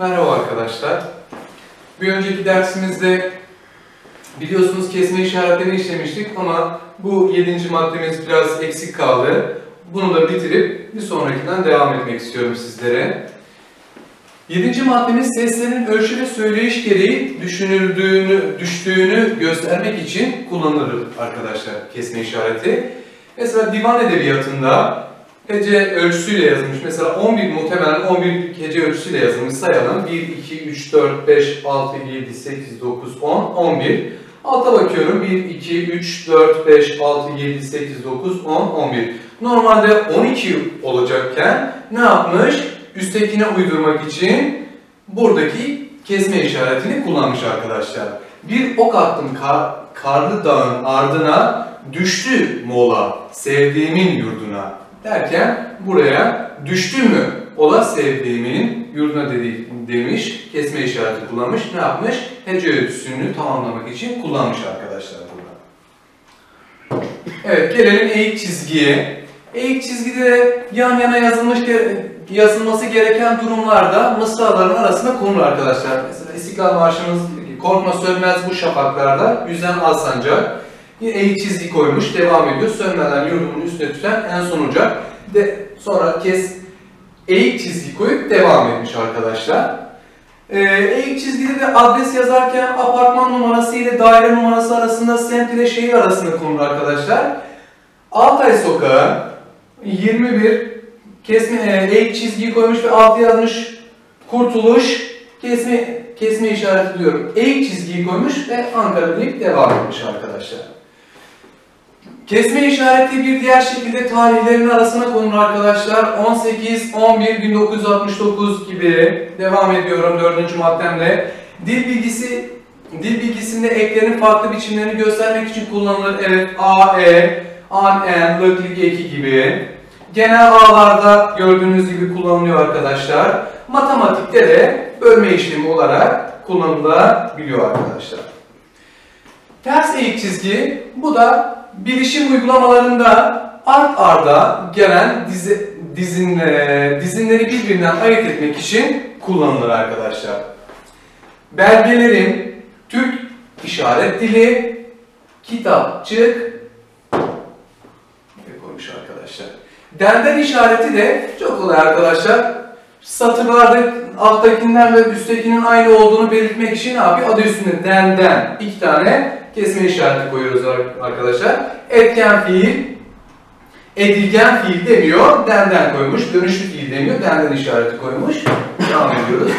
Merhaba arkadaşlar. Bir önceki dersimizde biliyorsunuz kesme işaretlerini işlemiştik ama bu yedinci maddemiz biraz eksik kaldı. Bunu da bitirip bir sonrakinden devam etmek istiyorum sizlere. Yedinci maddemiz seslerin ölçü ve söyleyiş gereği düşünüldüğünü, düştüğünü göstermek için kullanılır arkadaşlar kesme işareti. Mesela divan edebiyatında hece ölçüsüyle yazılmış. Mesela 11 muhtemelen 11 hece ölçüsüyle yazılmış sayalım. 1, 2, 3, 4, 5, 6, 7, 8, 9, 10, 11. Alta bakıyorum. 1, 2, 3, 4, 5, 6, 7, 8, 9, 10, 11. Normalde 12 olacakken ne yapmış? Üsttekine uydurmak için buradaki kesme işaretini kullanmış arkadaşlar. Bir ok attım kar, karlı dağın ardına düştü mola sevdiğimin yurduna derken buraya düştü mü ola sevdiğimin yurduna dedi, demiş kesme işareti kullanmış ne yapmış hece ölçüsünü tamamlamak için kullanmış arkadaşlar burada. Evet gelelim eğik çizgiye. Eğik çizgide yan yana yazılmış yazılması gereken durumlarda mısraların arasında konur arkadaşlar. Mesela İstiklal Marşımız korkma sönmez bu şafaklarda yüzen alsancak. Yine eğik çizgi koymuş, devam ediyor. Sönmeden yurdumun üstüne tüten en son ocak. De, sonra kes eğik çizgi koyup devam etmiş arkadaşlar. Ee, eğik çizgide de adres yazarken apartman numarası ile daire numarası arasında semt ile şehir arasında konur arkadaşlar. Altay Sokağı 21 kesme eğik çizgiyi koymuş ve altı yazmış kurtuluş kesme kesme işareti diyorum. Eğik çizgiyi koymuş ve Ankara deyip devam etmiş arkadaşlar. Kesme işareti bir diğer şekilde tarihlerin arasına konur arkadaşlar. 18 11 1969 gibi devam ediyorum dördüncü maddemle. Dil bilgisi dil bilgisinde eklerin farklı biçimlerini göstermek için kullanılır. Evet A, E, an, en, lık, lik, eki gibi. Genel ağlarda gördüğünüz gibi kullanılıyor arkadaşlar. Matematikte de bölme işlemi olarak kullanılabiliyor arkadaşlar. Ters eğik çizgi bu da bilişim uygulamalarında art arda gelen dizi, dizin, dizinleri birbirinden ayırt etmek için kullanılır arkadaşlar. Belgelerin Türk işaret dili, kitapçık koymuş arkadaşlar. Denden işareti de çok kolay arkadaşlar. Satırlarda alttakinden ve üsttekinin aynı olduğunu belirtmek için ne yapıyor? Adı üstünde denden iki tane kesme işareti koyuyoruz arkadaşlar. Etken fiil, edilgen fiil demiyor, denden koymuş. Dönüşlü fiil demiyor, denden işareti koymuş. Devam ediyoruz.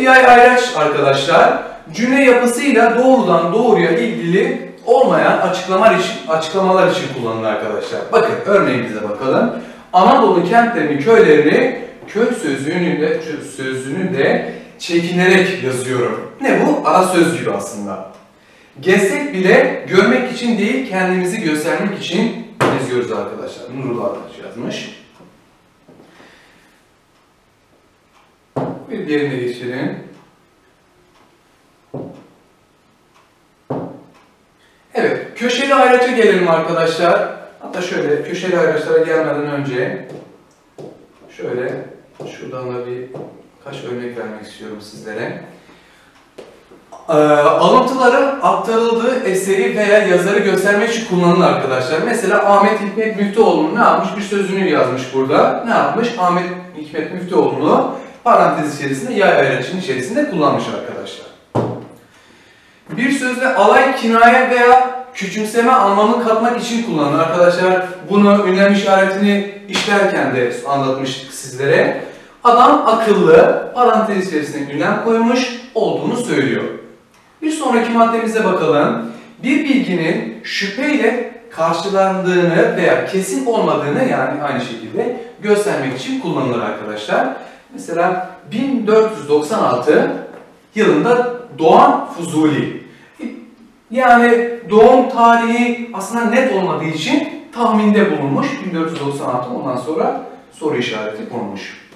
Yay ayraç arkadaşlar cümle yapısıyla doğrudan doğruya ilgili olmayan açıklamalar için, açıklamalar için kullanılır arkadaşlar. Bakın örneğimize bakalım. Anadolu kentlerini, köylerini köy sözlüğünü de, sözlüğünü de çekinerek yazıyorum. Ne bu? Ara söz gibi aslında. Gezsek bile görmek için değil, kendimizi göstermek için geziyoruz arkadaşlar. Nurullah Ardaç yazmış. Bir diğerine geçelim. Evet, köşeli ayraça gelelim arkadaşlar. Hatta şöyle, köşeli ayraçlara gelmeden önce şöyle şuradan da bir kaç örnek vermek istiyorum sizlere. Ee, alıntıların aktarıldığı eseri veya yazarı göstermek için kullanılır arkadaşlar. Mesela Ahmet Hikmet Müftüoğlu ne yapmış? Bir sözünü yazmış burada. Ne yapmış? Ahmet Hikmet Müftüoğlu'nu parantez içerisinde yay ayraçının içerisinde kullanmış arkadaşlar. Bir sözde alay, kinaye veya küçümseme anlamı katmak için kullanılır arkadaşlar. Bunu ünlem işaretini işlerken de anlatmıştık sizlere. Adam akıllı, parantez içerisinde ünlem koymuş olduğunu söylüyor. Bir sonraki maddemize bakalım. Bir bilginin şüpheyle karşılandığını veya kesin olmadığını yani aynı şekilde göstermek için kullanılır arkadaşlar. Mesela 1496 yılında doğan Fuzuli. Yani doğum tarihi aslında net olmadığı için tahminde bulunmuş. 1496 ondan sonra soru işareti konmuş.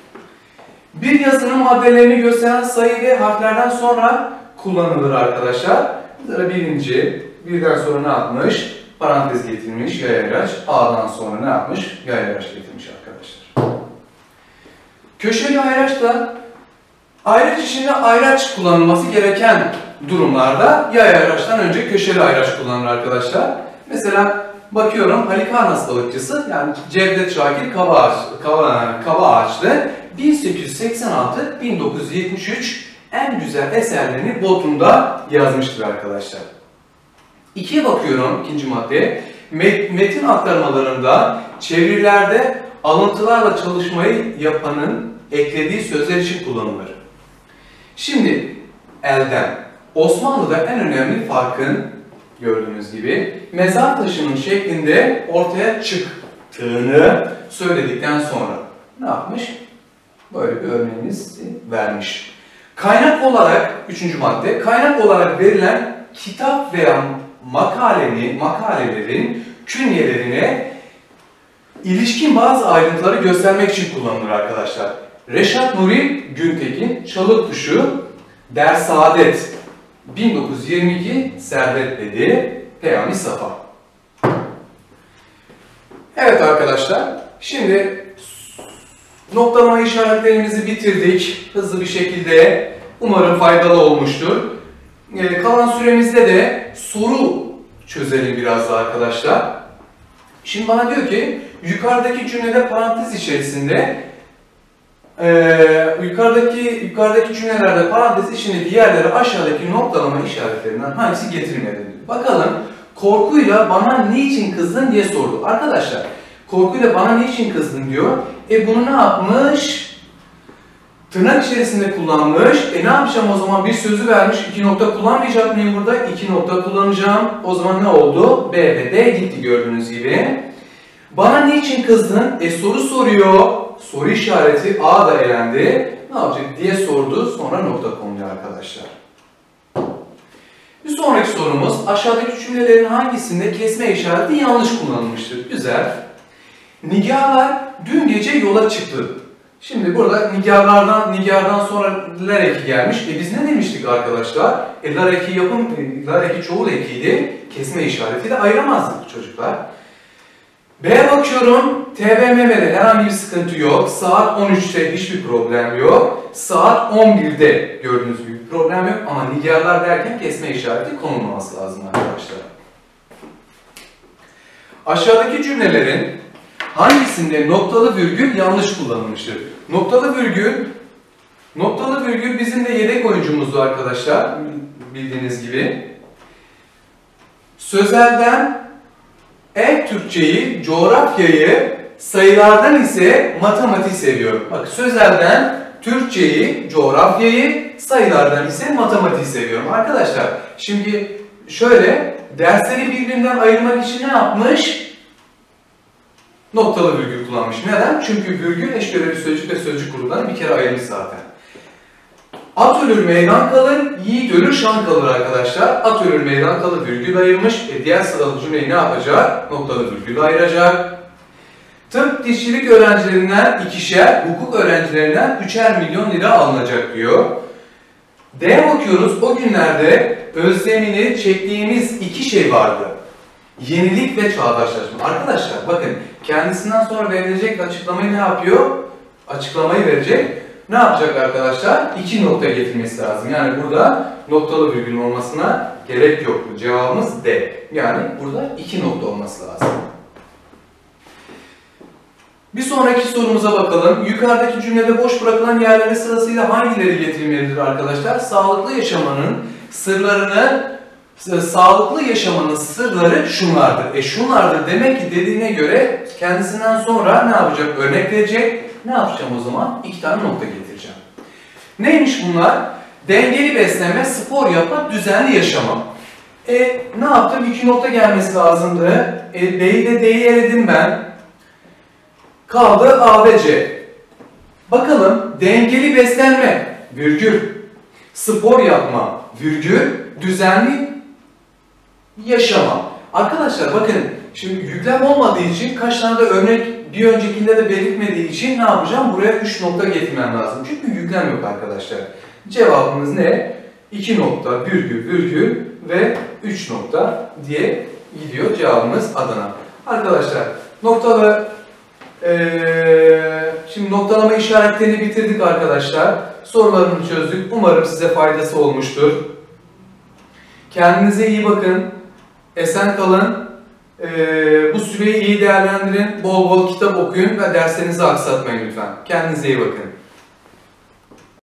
Bir yazının maddelerini gösteren sayı ve harflerden sonra kullanılır arkadaşlar. Mesela birinci, birden sonra ne yapmış? Parantez getirmiş, yayaraç. A'dan sonra ne yapmış? Yayaraç getirmiş arkadaşlar. Köşeli ayraç da Ayraç işinde ayraç kullanılması gereken durumlarda yay ayraçtan önce köşeli ayraç kullanılır arkadaşlar. Mesela bakıyorum Halikarnas balıkçısı yani Cevdet Şakir Kaba, Kaba, Kaba Ağaçlı 1886-1973 en güzel eserlerini Bodrum'da yazmıştır arkadaşlar. İkiye bakıyorum ikinci maddeye. Metin aktarmalarında çevirilerde alıntılarla çalışmayı yapanın eklediği sözler için kullanılır. Şimdi elden. Osmanlı'da en önemli farkın gördüğünüz gibi mezar taşının şeklinde ortaya çıktığını söyledikten sonra ne yapmış? Böyle bir örneğimizi vermiş. Kaynak olarak, üçüncü madde, kaynak olarak verilen kitap veya makaleni, makalelerin künyelerine ilişkin bazı ayrıntıları göstermek için kullanılır arkadaşlar. Reşat Nuri Güntekin, Çalık Kuşu, Dersaadet, 1922 Servet dedi, Peyami Safa. Evet arkadaşlar, şimdi noktalama işaretlerimizi bitirdik hızlı bir şekilde. Umarım faydalı olmuştur. Ee, kalan süremizde de soru çözelim biraz da arkadaşlar. Şimdi bana diyor ki yukarıdaki cümlede parantez içerisinde ee, yukarıdaki yukarıdaki cümlelerde parantez içindeki yerlere aşağıdaki noktalama işaretlerinden hangisi getirilmedi? Bakalım korkuyla bana niçin kızdın diye sordu. Arkadaşlar korkuyla bana niçin kızdın diyor. E bunu ne yapmış? Tırnak içerisinde kullanmış. E ne yapacağım o zaman? Bir sözü vermiş. iki nokta kullanmayacak mıyım burada? İki nokta kullanacağım. O zaman ne oldu? B ve D gitti gördüğünüz gibi. Bana niçin kızdın? E soru soruyor. Soru işareti A da elendi. Ne yapacak diye sordu. Sonra nokta konuluyor arkadaşlar. Bir sonraki sorumuz aşağıdaki cümlelerin hangisinde kesme işareti yanlış kullanılmıştır? Güzel. Nigarlar dün gece yola çıktı. Şimdi burada nigarlardan, nigardan sonra ler eki gelmiş. E biz ne demiştik arkadaşlar? E lar eki yapım, e, lar eki çoğul ekiydi. Kesme işaretiyle ayıramazdık çocuklar. B'ye bakıyorum. TBMM'de herhangi bir sıkıntı yok. Saat 13'te hiçbir problem yok. Saat 11'de gördüğünüz gibi bir problem yok. Ama nigarlar derken kesme işareti konulmaması lazım arkadaşlar. Aşağıdaki cümlelerin hangisinde noktalı virgül yanlış kullanılmıştır? Noktalı virgül Noktalı virgül bizim de yedek oyuncumuzdu arkadaşlar. Bildiğiniz gibi. Sözelden el Türkçeyi, coğrafyayı, sayılardan ise matematiği seviyorum. Bak sözelden Türkçeyi, coğrafyayı, sayılardan ise matematiği seviyorum. Arkadaşlar şimdi şöyle dersleri birbirinden ayırmak için ne yapmış? Noktalı virgül kullanmış. Neden? Çünkü virgül eş görevli sözcük ve sözcük grubundan bir kere ayırmış zaten. At ölür meydan kalır, yiğit ölür şan kalır arkadaşlar. At ölür meydan kalır virgül ayırmış. E diğer sıralı cümleyi ne yapacak? Noktalı virgül ayıracak. Tıp dişçilik öğrencilerinden ikişer, hukuk öğrencilerinden üçer milyon lira alınacak diyor. D'ye bakıyoruz. O günlerde özlemini çektiğimiz iki şey vardı. Yenilik ve çağdaşlaşma. Arkadaşlar bakın kendisinden sonra verilecek açıklamayı ne yapıyor? Açıklamayı verecek. Ne yapacak arkadaşlar? İki nokta getirmesi lazım. Yani burada noktalı virgül olmasına gerek yok. Cevabımız D. Yani burada iki nokta olması lazım. Bir sonraki sorumuza bakalım. Yukarıdaki cümlede boş bırakılan yerlere sırasıyla hangileri getirilmelidir arkadaşlar? Sağlıklı yaşamanın sırlarını, sağlıklı yaşamanın sırları şunlardır. E şunlardır demek ki dediğine göre kendisinden sonra ne yapacak? Örnek verecek. Ne yapacağım o zaman? İki tane nokta getireceğim. Neymiş bunlar? Dengeli beslenme, spor yapma, düzenli yaşama. E ne yaptım? İki nokta gelmesi lazımdı. E, B'yi de D'yi eledim ben. Kaldı A ve C. Bakalım dengeli beslenme, virgül, spor yapma, virgül, düzenli yaşama. Arkadaşlar bakın şimdi yüklem olmadığı için kaç tane de örnek bir öncekinde de belirtmediği için ne yapacağım? Buraya 3 nokta getirmem lazım. Çünkü yüklem yok arkadaşlar. Cevabımız ne? 2 nokta, virgül, virgül ve 3 nokta diye gidiyor cevabımız Adana. Arkadaşlar noktalı ee, şimdi noktalama işaretlerini bitirdik arkadaşlar. Sorularını çözdük. Umarım size faydası olmuştur. Kendinize iyi bakın. Esen kalın. Ee, bu süreyi iyi değerlendirin. Bol bol kitap okuyun ve derslerinizi aksatmayın lütfen. Kendinize iyi bakın.